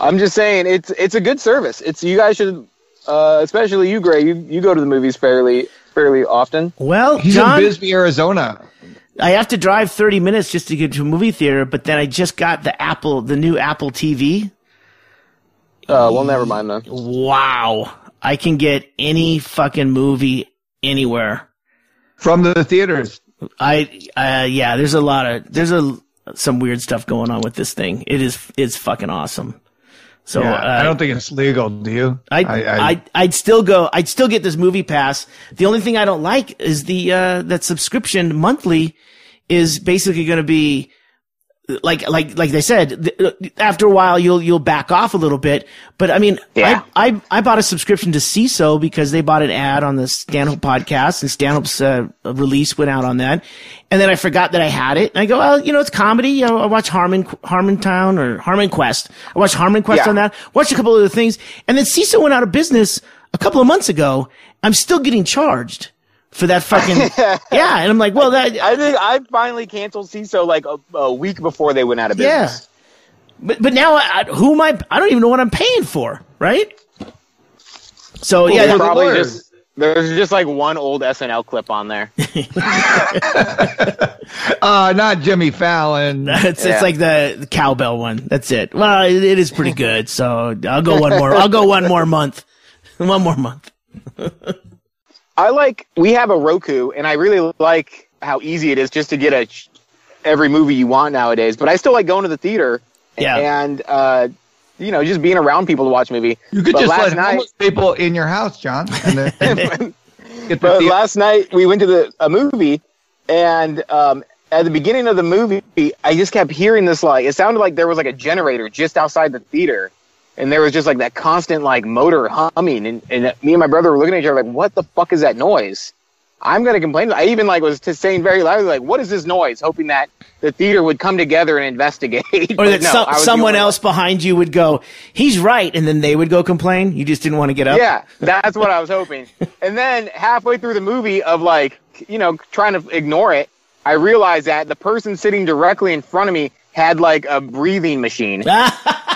I'm just saying it's it's a good service. It's you guys should, uh, especially you, Gray. You you go to the movies fairly fairly often. Well, He's John, in Bisbee, Arizona. I have to drive 30 minutes just to get to a movie theater, but then I just got the Apple, the new Apple TV. Uh, well, never mind then. Wow. I can get any fucking movie anywhere. From the theaters. I, uh, yeah, there's a lot of, there's a, some weird stuff going on with this thing. It is, it's fucking awesome. So, Yeah, uh, I don't think it's legal. Do you? I, I, I, would still go. I'd still get this movie pass. The only thing I don't like is the uh, that subscription monthly is basically going to be like like like they said. th- After a while, you'll you'll back off a little bit. But I mean, Yeah. I, I I bought a subscription to Seeso because they bought an ad on the Stanhope podcast, and Stanhope's uh, release went out on that. And then I forgot that I had it. And I go, well, you know, it's comedy. I, I watch Harmon Harmontown or Harmon Quest. I watch Harmon Quest Yeah. on that. Watched a couple of other things, and then Seeso went out of business a couple of months ago. I'm still getting charged for that fucking yeah. And I'm like, well, that I think I finally canceled Seeso like a, a week before they went out of business. yeah. business. But but now I, who am I? I don't even know what I'm paying for, right? So yeah, There's probably word. just there's just like one old SNL clip on there. Uh, not Jimmy Fallon. it's Yeah. it's like the, the cowbell one. That's it. Well, it, it is pretty good. So I'll go one more. I'll go one more month. One more month. I like we have a Roku, and I really like how easy it is just to get a every movie you want nowadays. But I still like going to the theater Yeah. and uh, you know just being around people to watch a movie. You could But just last let night- people in your house, John. And then, and the But theater. last night we went to the a movie, and um, at the beginning of the movie, I just kept hearing this like it sounded like there was like a generator just outside the theater, and there was just like that constant like motor humming, and, and me and my brother were looking at each other like, "What the fuck is that noise?" I'm gonna complain. I even like was just saying very loudly like, "What is this noise?" Hoping that the theater would come together and investigate. Or that no, some, I was the someone else behind you would go, he's right, and then they would go complain. You just didn't want to get up. Yeah, that's what I was hoping. And then halfway through the movie of like, you know, trying to ignore it, I realized that the person sitting directly in front of me had like a breathing machine.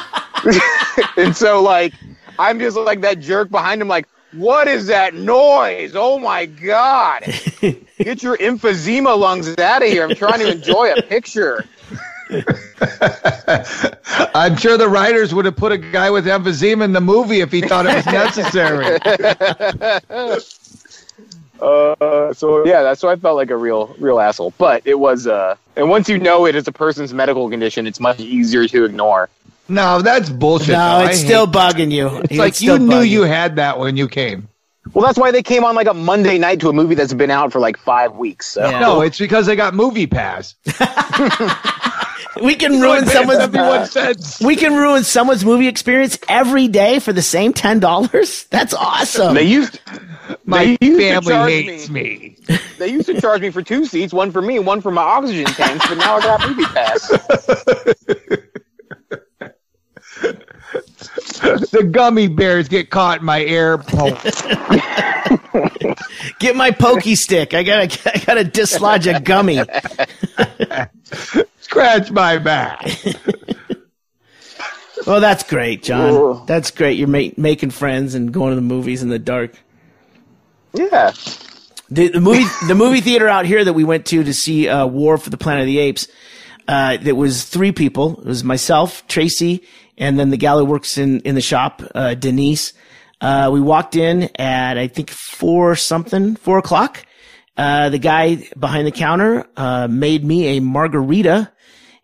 and so like I'm just like that jerk behind him like, "What is that noise? Oh my god. Get your emphysema lungs out of here. I'm trying to enjoy a picture." I'm sure the writers would have put a guy with emphysema in the movie if he thought it was necessary. Uh, so yeah, that's why I felt like a real, real asshole. But it was, uh, and once you know it is a person's medical condition, it's much easier to ignore. No, that's bullshit. no, though. It's hate still that. bugging you. It's like you knew you had that when you came. Well, that's why they came on like a Monday night to a movie that's been out for like five weeks. So. Yeah. No, it's because they got movie pass. We can ruin someone's Everyone says we can ruin someone's movie experience every day for the same ten dollars. That's awesome. They used my They used to family charge hates me. me. they used to charge me for two seats, one for me, one for my oxygen tanks, but now I got movie pass. The gummy bears get caught in my air pole. Get my pokey stick. I gotta I gotta dislodge a gummy. Scratch my back. Well, that's great, John. Ugh. That's great. You're ma- making friends and going to the movies in the dark. Yeah. The, the movie the movie theater out here that we went to to see uh, War for the Planet of the Apes. Uh, there was three people. It was myself, Tracy, and then the gal who works in in the shop, uh, Denise. Uh, we walked in at I think four something, four o'clock. Uh, the guy behind the counter uh, made me a margarita,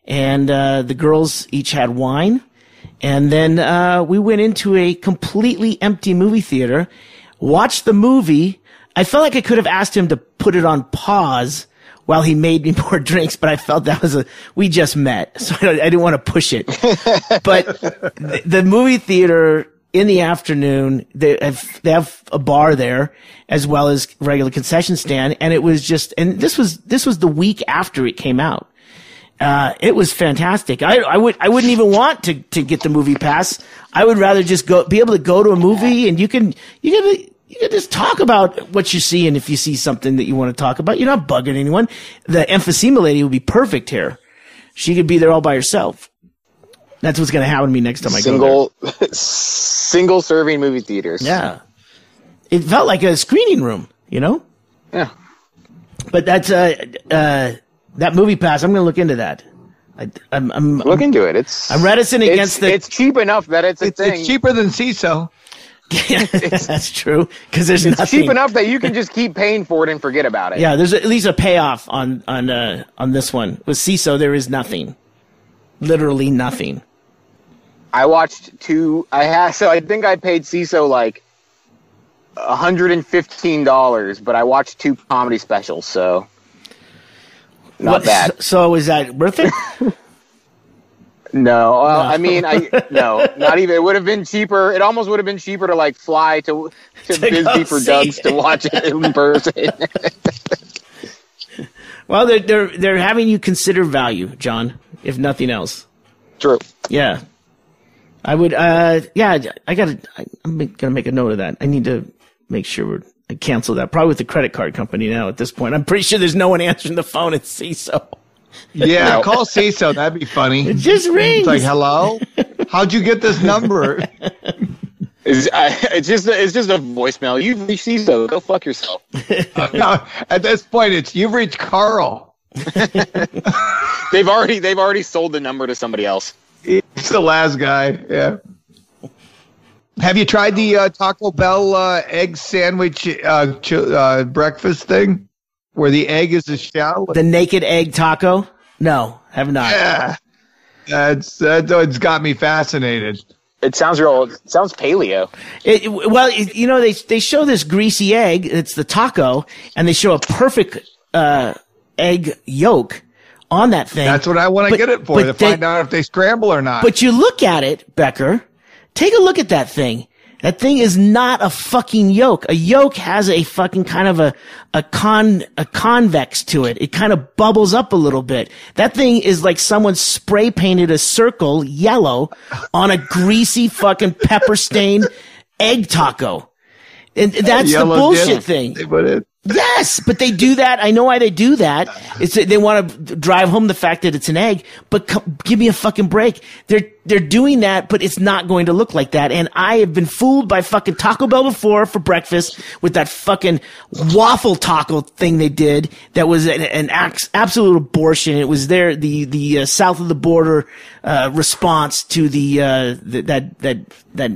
and uh, the girls each had wine. And then uh, we went into a completely empty movie theater, watched the movie. I felt like I could have asked him to put it on pause while he made me more drinks, but I felt that was a we just met, so I, I didn't want to push it. but the, the movie theater in the afternoon, they have they have a bar there as well as regular concession stand, and it was just and this was this was the week after it came out. Uh, it was fantastic. I, I would, I wouldn't even want to, to get the movie pass. I would rather just go, be able to go to a movie and you can, you can, you can just talk about what you see. And if you see something that you want to talk about, you're not bugging anyone. The emphysema lady would be perfect here. She could be there all by herself. That's what's going to happen to me next time I go. Single, single serving movie theaters. Yeah. It felt like a screening room, you know? Yeah. But that's, uh, uh, that movie pass. I'm going to look into that. I, I'm, I'm, Look into it. It's I'm reticent it's, against the. it's cheap enough that it's a It's, thing. it's cheaper than Seeso. that's true because there's It's nothing. cheap enough that you can just keep paying for it and forget about it. Yeah, there's at least a payoff on on uh, on this one. With Seeso, there is nothing, literally nothing. I watched two. I had so I think I paid Seeso like hundred and fifteen dollars, but I watched two comedy specials, so not What- bad. So, so is that worth it? No, well, No. I mean, I no, not even. It would have been cheaper. It almost would have been cheaper to like fly to to, To Bisbee for see Doug's it. to watch it in person. well, they're they're they're having you consider value, John, if nothing else. True. Yeah, I would. Uh, yeah, I gotta. I, I'm gonna make a note of that. I need to make sure we're. I cancel that probably with the credit card company now. At this point, I'm pretty sure there's no one answering the phone at Seeso. Yeah, No. call Seeso. That'd be funny. It just rings. It's like, hello? How'd you get this number? It's, I, it's just a, it's just a voicemail. You've reached Seeso. Go fuck yourself. No, at this point, it's you've reached Carl. They've already they've already sold the number to somebody else. It's the last guy. Yeah. Have you tried the uh, Taco Bell uh, egg sandwich uh, ch- uh, breakfast thing, where the egg is a shell? the naked egg taco. No, have not. yeah, that's that's it's got me fascinated. It sounds real. It sounds paleo. It, well, it, you know, they they show this greasy egg. It's the taco, and they show a perfect uh, egg yolk on that thing. That's what I want to get it for to they- find out if they scramble or not. But you look at it, Becker, Take a look at that thing. That thing is not a fucking yolk. A yolk has a fucking kind of a, a con, a convex to it. It kind of bubbles up a little bit. That thing is like someone spray painted a circle yellow on a greasy fucking pepper stained egg taco. And that's the bullshit thing. They put it. Yes, but they do that. I know why they do that. It's they want to drive home the fact that it's an egg. But co- give me a fucking break. They're they're doing that, but it's not going to look like that. And I have been fooled by fucking Taco Bell before for breakfast with that fucking waffle taco thing they did. That was an, an ax- absolute abortion. It was there the the uh, south of the border uh, response to the, uh, the that that that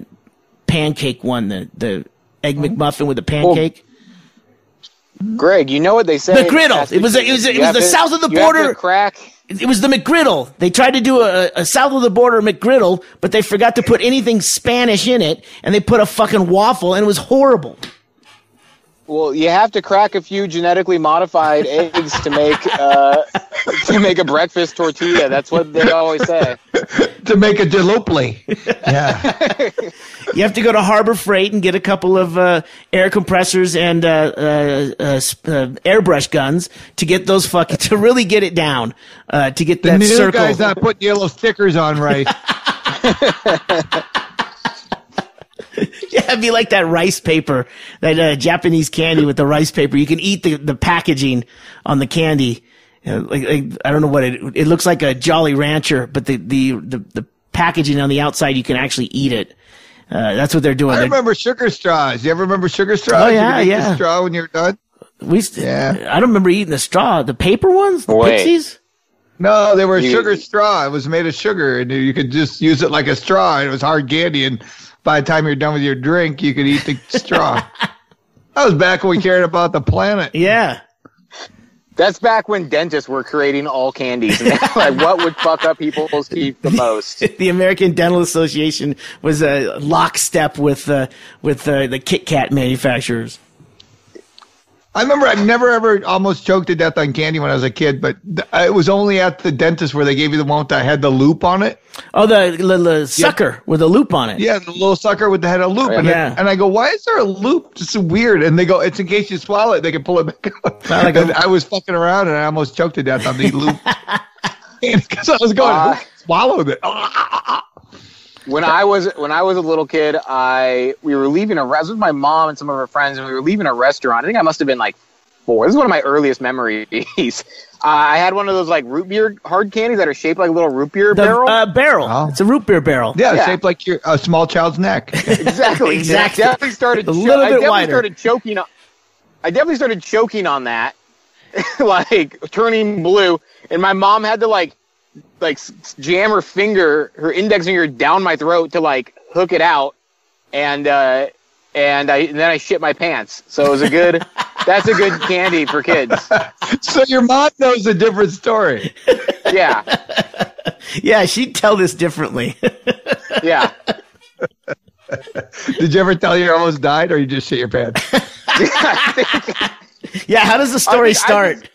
pancake one, the the egg McMuffin with a pancake. Greg, you know what they say? The griddle. It was- be- it was- it was the to- south of the you have to border. crack. It was the McGriddle. They tried to do a, a south of the border McGriddle, but they forgot to put anything Spanish in it, and they put a fucking waffle, and it was horrible. Well, you have to crack a few genetically modified eggs to make uh, to make a breakfast tortilla. That's what they always say. to make a jalopy. Yeah. You have to go to Harbor Freight and get a couple of uh, air compressors and uh, uh, uh, uh, airbrush guns to get those fucking to really get it down uh, to get The that new circle. guy's not putting yellow stickers on right. Yeah, it'd be like that rice paper, that uh, Japanese candy with the rice paper. You can eat the, the packaging on the candy. Uh, like, like I don't know what it. It looks like a Jolly Rancher, but the the the, the packaging on the outside you can actually eat it. Uh, that's what they're doing. I They're- remember sugar straws. You ever remember sugar straws? Oh, yeah, could yeah. The straw when you're done. we used to- Yeah. I don't remember eating the straw, the paper ones, the Wait. Pixies. No, they were a You- sugar straw. It was made of sugar, and you could just use it like a straw. And it was hard candy, and by the time you're done with your drink, you could eat the straw. That was back when we cared about the planet. Yeah. That's back when dentists were creating all candies. And like, what would fuck up people's teeth the most? the American Dental Association was a lockstep with uh, with uh, the Kit Kat manufacturers. I remember I've never ever almost choked to death on candy when I was a kid, but th- it was only at the dentist where they gave you the one that had the loop on it. Oh, the, the, the sucker with a loop on it. Yeah, the little sucker with the head of a loop. And, Yeah. it- and I go, why is there a loop? It's weird. And they go, it's in case you swallow it, they can pull it back out. Like a- I was fucking around and I almost choked to death on the loop. Because I was going, swallowed it? Ah, ah, ah, when I was when I was a little kid, I we were leaving a. I was with my mom and some of her friends, and we were leaving a restaurant. I think I must have been like four. This is one of my earliest memories. Uh, I had one of those like root beer hard candies that are shaped like a little root beer The barrel. Uh, barrel. Oh. It's a root beer barrel. Yeah, Yeah. shaped like your, a small child's neck. exactly. Exactly. I definitely started. A cho- little I definitely wider. started choking. On, I definitely started choking on that, like turning blue, and my mom had to like, like jam her finger, her index finger down my throat to like hook it out, and uh, and I and then I shit my pants. So it was a good. that's a good candy for kids. so your mom knows a different story. Yeah, Yeah, she'd tell this differently. yeah. Did you ever tell you you almost died or you just shit your pants? yeah, how does the story I start?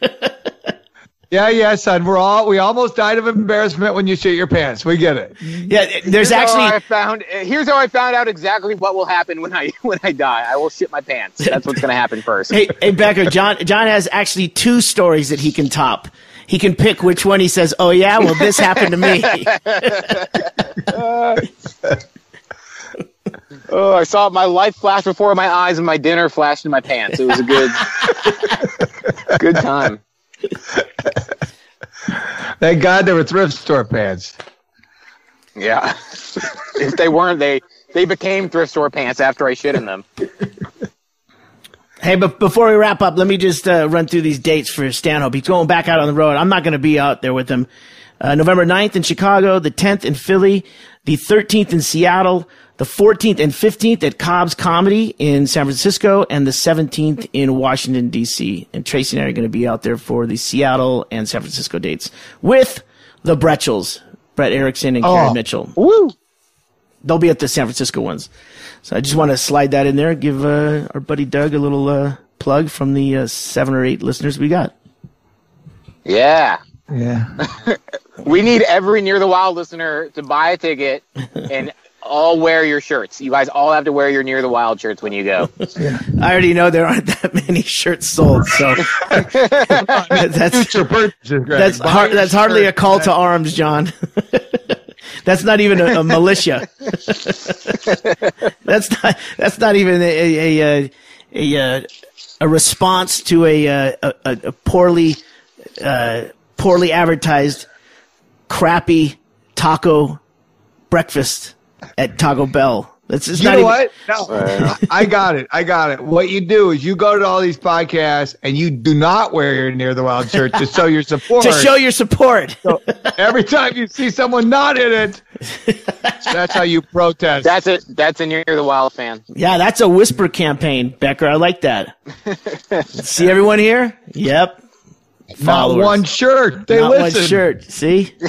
Yeah, yeah, son. We're all, we almost died of embarrassment when you shit your pants. We get it. yeah, there's Here's how I actually found. Here's how I found out exactly what will happen when I when I die. I will shit my pants. That's what's going to happen first. Hey, hey Becker, John John has actually two stories that he can top. He can pick which one he says, "Oh yeah, well this happened to me." Oh, I saw my life flash before my eyes, and my dinner flashed in my pants. It was a good, good time. Thank God they were thrift store pants. Yeah. if they weren't, they they became thrift store pants after I shit in them. Hey, but before we wrap up, let me just uh, run through these dates for Stanhope. He's going back out on the road. I'm not going to be out there with him. Uh, November 9th in Chicago, the 10th in Philly, the 13th in Seattle, the 14th and 15th at Cobb's Comedy in San Francisco, and the 17th in Washington, D.C. And Tracy and I are going to be out there for the Seattle and San Francisco dates with the Bretchels, Brett Erickson and Karen Oh. Mitchell. Woo! They'll be at the San Francisco ones. So I just want to slide that in there, give uh, our buddy Doug a little uh, plug from the uh, seven or eight listeners we got. Yeah. Yeah. We need every near the wild listener to buy a ticket and all wear your shirts. You guys all have to wear your Near the Wild shirts when you go. I already know there aren't that many shirts sold, so that's Future purchases, that's har- that's hardly a call to arms, John. that's not even a, a militia. that's not that's not even a a a, a, a, a response to a a, a, a poorly uh, poorly advertised crappy taco breakfast at Taco Bell. That's it's You not know even, what? No, I got it. I got it. What you do is you go to all these podcasts and you do not wear your Near the Wild shirt to show your support. to show your support. So every time you see someone not in it, that's how you protest. That's it. That's a Near the Wild fan. Yeah, that's a whisper campaign, Becker. I like that. See everyone here? Yep. not one shirt. They Not listen. one shirt. See?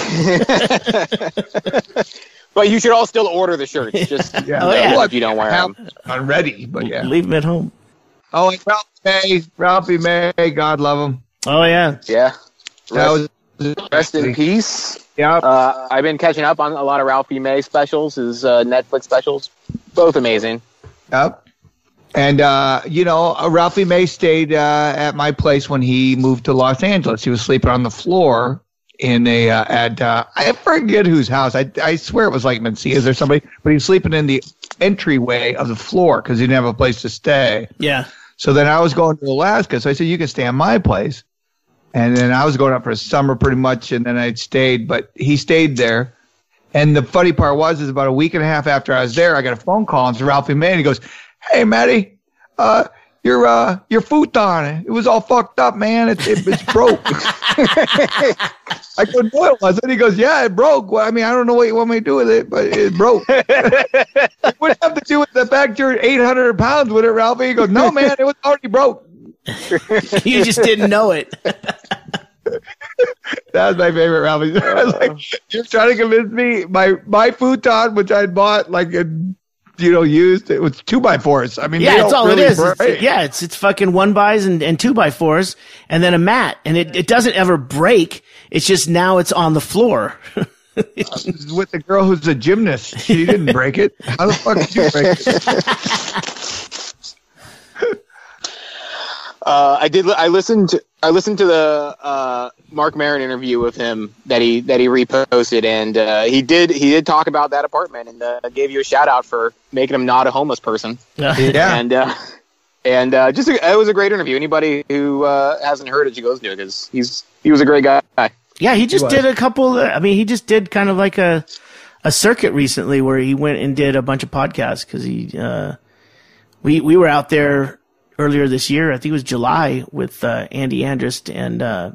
But you should all still order the shirts. Just Yeah. Oh, yeah. If you don't wear them. I'm ready, but yeah. Leave them at home. Oh, and Ralphie May, Ralphie May, God love him. Oh yeah. Yeah. That Rest, was rest in peace. yeah. Uh, I've been catching up on a lot of Ralphie May specials, his uh, Netflix specials. Both amazing. Yep. And uh, you know, uh, Ralphie May stayed uh, at my place when he moved to Los Angeles. He was sleeping on the floor in a uh, at uh, I forget whose house. I I swear it was like Mencia's or somebody, but he was sleeping in the entryway of the floor because he didn't have a place to stay. Yeah. So then I was going to Alaska, so I said you can stay at my place. And then I was going up for summer pretty much, and then I stayed, but he stayed there. And the funny part was, is about a week and a half after I was there, I got a phone call and it's Ralphie May, and he goes, "Hey, Matty, uh, your uh, your futon, it was all fucked up, man. It, it, it's broke." I go, "No, it wasn't." He goes, "Yeah, it broke. Well, I mean, I don't know what you want me to do with it, but it broke." it would have to do with the fact you're 800 pounds with it, Ralphie. He goes, "No, man, it was already broke." You just didn't know it. That was my favorite Ralphie. I was like, you're trying to convince me my my futon, which I bought like in, you know used, it was two by fours. I mean, Yeah, that's all really it is. It's- yeah, it's it's fucking one bys and, and two by fours and then a mat. And it, it doesn't ever break. It's just now it's on the floor. Uh, this with the girl who's a gymnast. She didn't break it. How the fuck did you break it? Uh, I did. I listened. To, I listened to the uh, Marc Maron interview with him that he that he reposted, and uh, he did he did talk about that apartment and uh, gave you a shout out for making him not a homeless person. Yeah. And uh, and uh, just a, it was a great interview. Anybody who uh, hasn't heard it should go listen to it because he's he was a great guy. Yeah, he just was. did a couple. I mean, he just did kind of like a a circuit recently where he went and did a bunch of podcasts because he uh, we we were out there earlier this year. I think it was July with uh, Andy Andrist, and uh,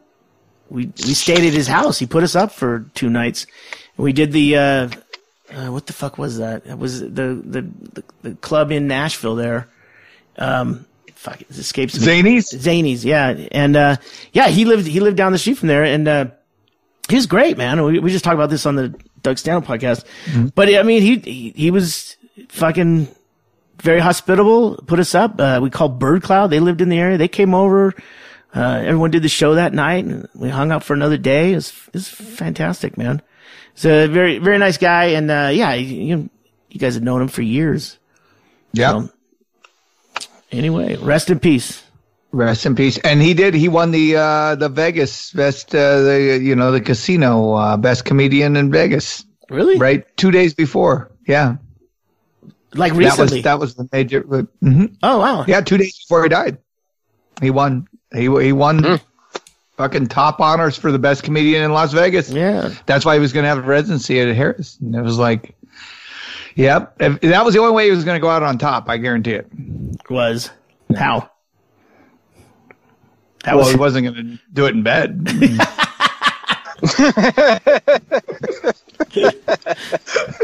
we we stayed at his house. He put us up for two nights. We did the uh, uh, what the fuck was that? It was the the the, the club in Nashville there. Um, fuck, it escapes me. Zanies. Zanies, yeah, and uh, yeah, he lived he lived down the street from there, and uh, he was great, man. We we just talked about this on the Doug Stanhope podcast, but I mean, he, he he was fucking very hospitable. Put us up. Uh, we called Birdcloud. They lived in the area. They came over. Uh, everyone did the show that night, and we hung out for another day. It was, it was fantastic, man. He's a very very nice guy, and uh, yeah, you you guys have known him for years. Yeah. So, anyway, rest in peace. Rest in peace. And he did. He won the uh, the Vegas best, uh, the you know the casino uh, best comedian in Vegas. Really? Right, two days before. Yeah, Like that recently? was that was the major. hmm oh wow. Yeah, two days before he died, he won. He he won fucking top honors for the best comedian in Las Vegas. Yeah. That's why he was going to have a residency at Harrah's. And it was like, yep, if, that was the only way he was going to go out on top. I guarantee it. was how that well, was he wasn't going to do it in bed.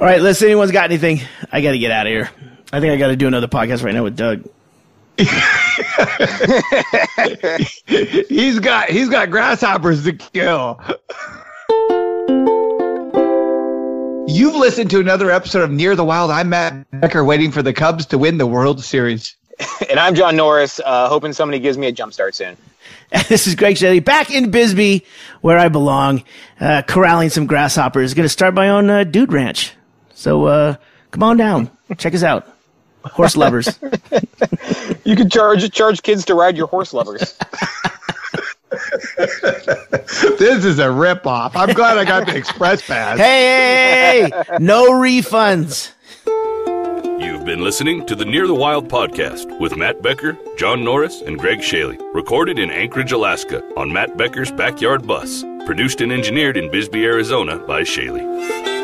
all right let's see anyone's got anything i gotta get out of here i think i gotta do another podcast right now with doug he's got he's got grasshoppers to kill. You've listened to another episode of Near the Wild. I'm Mat Becker, waiting for the Cubs to win the World Series. And I'm John Norris, uh, hoping somebody gives me a jump start soon. This is Greg Chaille back in Bisbee, where I belong, uh, corralling some grasshoppers. Going to start my own uh, dude ranch. So uh, come on down, check us out, horse lubbers. You can charge charge kids to ride your horse lubbers. This is a ripoff. I'm glad I got the express pass. hey, hey, hey, no refunds. You've been listening to the Near the Wild podcast with Mat Becker, John Norris, and Greg Chaille. Recorded in Anchorage, Alaska on Mat Becker's backyard bus. Produced and engineered in Bisbee, Arizona by Chaille.